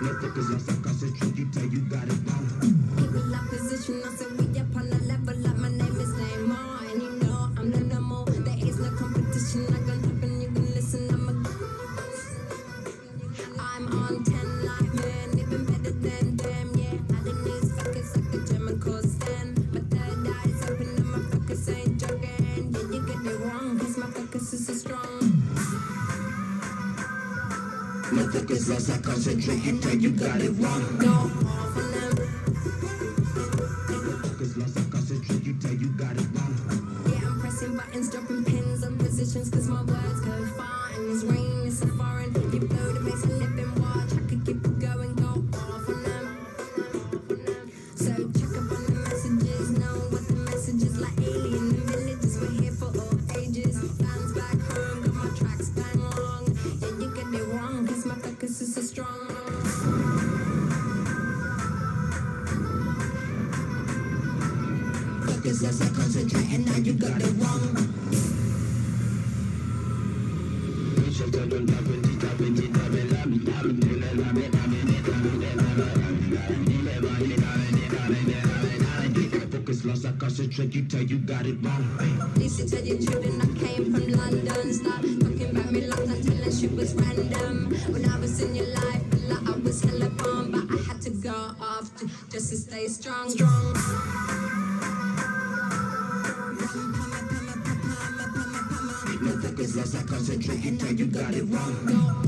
I'm on you tell you got it position, I said we up on the level. My name is Neymar, and you know I'm the. There is no competition. I and you can listen. I'm a I'm on 10 like man, even better than them, yeah. I cause 10. No focus lost, I concentrate, you tell you got it wrong. Go off on them. No focus lost, I concentrate, you tell you got it wrong. Yeah, I'm pressing buttons, dropping pins on positions, cause my words go far. And this Focus lost, I concentrate, and now you got it wrong. Lost, I concentrate, you tell you got it wrong. Used to tell you children I came from London. Stop talking about me like that, telling shit was random. When I was in your life, I was hella bomb, but I had to go off just to stay strong. Strong. Focus I concentrate, you tell you got it wrong.